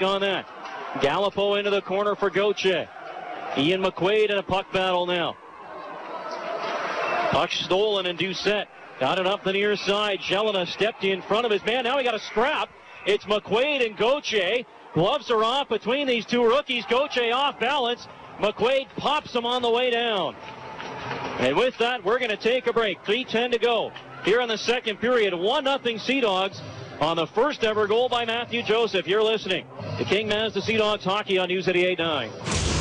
on that. Gallipo into the corner for Gauthier. Ian McQuaid in a puck battle now. Puck stolen and Doucette got it up the near side. Jelena stepped in front of his man. Now he got a scrap. It's McQuaid and Gauthier. Gloves are off between these two rookies. Gauthier off balance. McQuaid pops him on the way down. And with that, we're going to take a break. 3.10 to go here in the second period. 1-0 Sea Dogs on the first ever goal by Matthew Joseph. You're listening to King Mazda Sea Dogs Hockey on News 88.9.